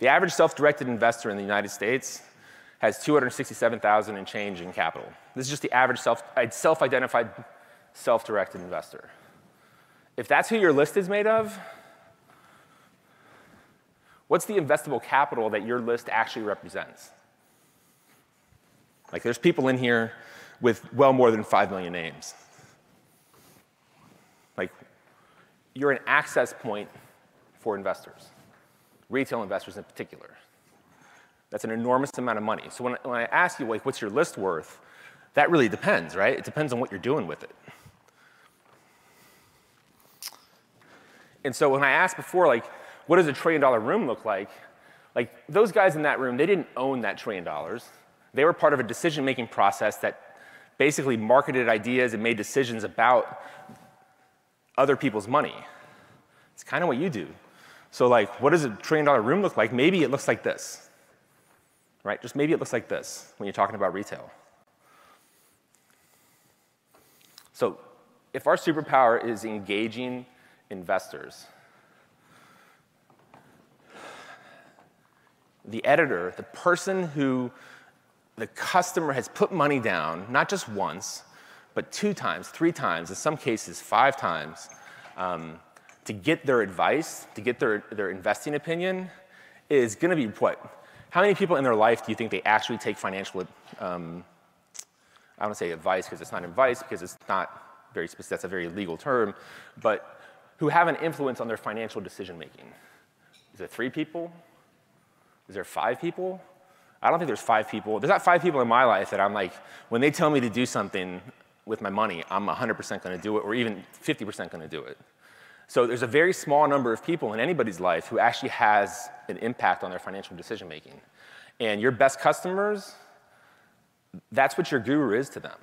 The average self-directed investor in the United States has 267,000 and change in capital. This is just the average self, self-identified self-directed investor. If that's who your list is made of, what's the investable capital that your list actually represents? Like there's people in here with well more than 5 million names. Like you're an access point for investors, retail investors in particular. That's an enormous amount of money. So when, when I ask you, like, what's your list worth, that really depends, right? It depends on what you're doing with it. And so when I asked before, like, what does a trillion dollar room look like? Like, those guys in that room, they didn't own that trillion dollars. They were part of a decision making process that basically marketed ideas and made decisions about other people's money. It's kind of what you do. So, like, what does a trillion dollar room look like? Maybe it looks like this, right? Just maybe it looks like this when you're talking about retail. So, if our superpower is engaging investors, the editor, the person who the customer has put money down, not just once, but two times, three times, in some cases, five times, um, to get their advice, to get their, their investing opinion, is going to be what? How many people in their life do you think they actually take financial, um, I don't say advice because it's not advice, because it's not very specific, that's a very legal term, but who have an influence on their financial decision making? Is it three people? Is there five people? I don't think there's five people. There's not five people in my life that I'm like, when they tell me to do something with my money, I'm 100% going to do it, or even 50% going to do it. So there's a very small number of people in anybody's life who actually has an impact on their financial decision making. And your best customers, that's what your guru is to them.